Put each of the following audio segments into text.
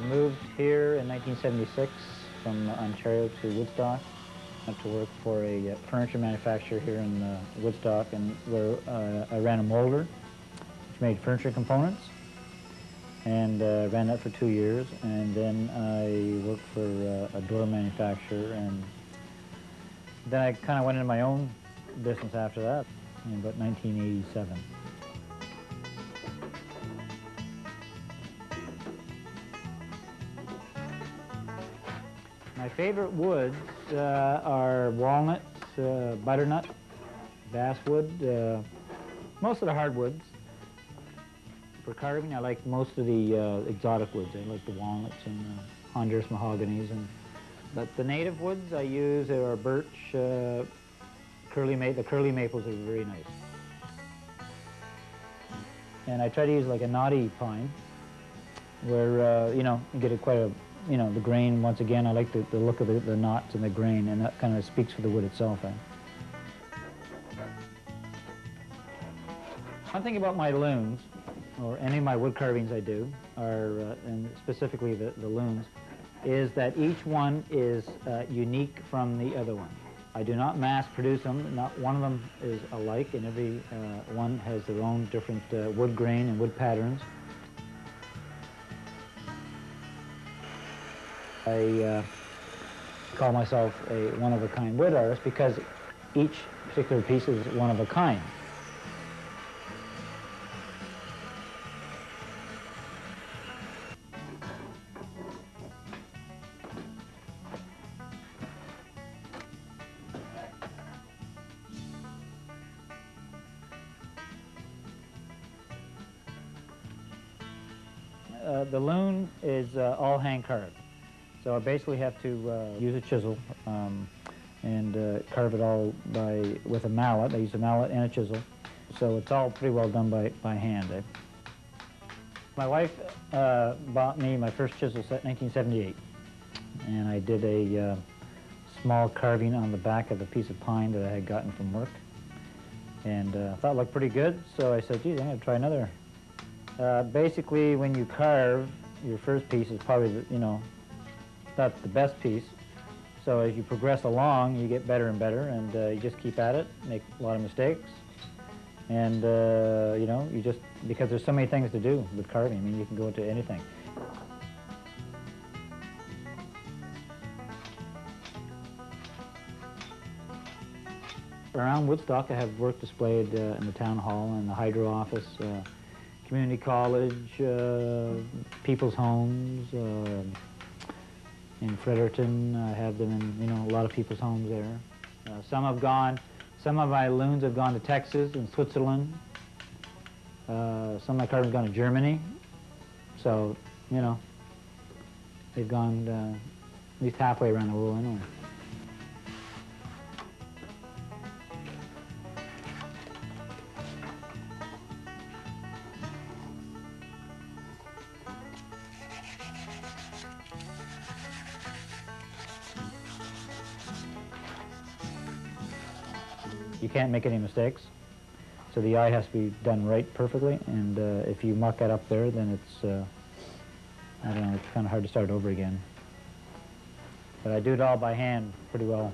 I moved here in 1976 from Ontario to Woodstock Went to work for a uh, furniture manufacturer here in uh, Woodstock, and where uh, I ran a molder, which made furniture components, and uh, ran that for two years, and then I worked for uh, a door manufacturer, and then I kind of went into my own business after that, in about 1987. My favorite woods uh, are walnut, uh, butternut, basswood, uh, most of the hardwoods. For carving, I like most of the uh, exotic woods. I like the walnuts and uh, Honduras mahoganies. And, but the native woods I use are birch, uh, curly ma the curly maples are very nice. And I try to use like a knotty pine, where, you know, you get a quite a you know, the grain, once again, I like the, the look of the, the knots and the grain, and that kind of speaks for the wood itself. Eh? One thing about my loons, or any of my wood carvings I do, are, uh, and specifically the, the loons, is that each one is uh, unique from the other one. I do not mass produce them. Not one of them is alike, and every uh, one has their own different uh, wood grain and wood patterns. I uh, call myself a one-of-a-kind wood artist because each particular piece is one of a kind. Uh, the loon is uh, all hand carved. So I basically have to uh, use a chisel um, and uh, carve it all by with a mallet. I use a mallet and a chisel. So it's all pretty well done by, by hand. Eh? My wife uh, bought me my first chisel set in 1978. And I did a uh, small carving on the back of a piece of pine that I had gotten from work. And uh, I thought it looked pretty good, so I said, geez, I'm going to try another. Uh, basically, when you carve, your first piece is probably, the, you know, that's the best piece. So as you progress along, you get better and better, and uh, you just keep at it, make a lot of mistakes. And, uh, you know, you just, because there's so many things to do with carving, I mean, you can go into anything. Around Woodstock, I have work displayed uh, in the town hall and the hydro office, uh, community college, uh, people's homes, uh, in Fredericton. I have them in, you know, a lot of people's homes there. Uh, some have gone, some of my loons have gone to Texas and Switzerland. Uh, some of my have gone to Germany. So, you know, they've gone uh, at least halfway around the world anyway. You can't make any mistakes. So the eye has to be done right perfectly, and uh, if you muck it up there, then it's, uh, I don't know, it's kind of hard to start over again. But I do it all by hand pretty well.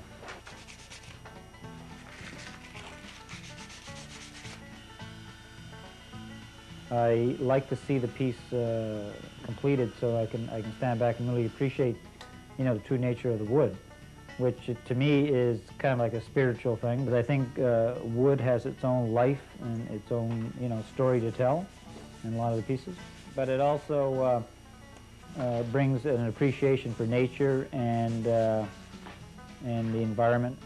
I like to see the piece uh, completed so I can, I can stand back and really appreciate, you know, the true nature of the wood which to me is kind of like a spiritual thing. But I think uh, wood has its own life and its own, you know, story to tell in a lot of the pieces. But it also uh, uh, brings an appreciation for nature and, uh, and the environment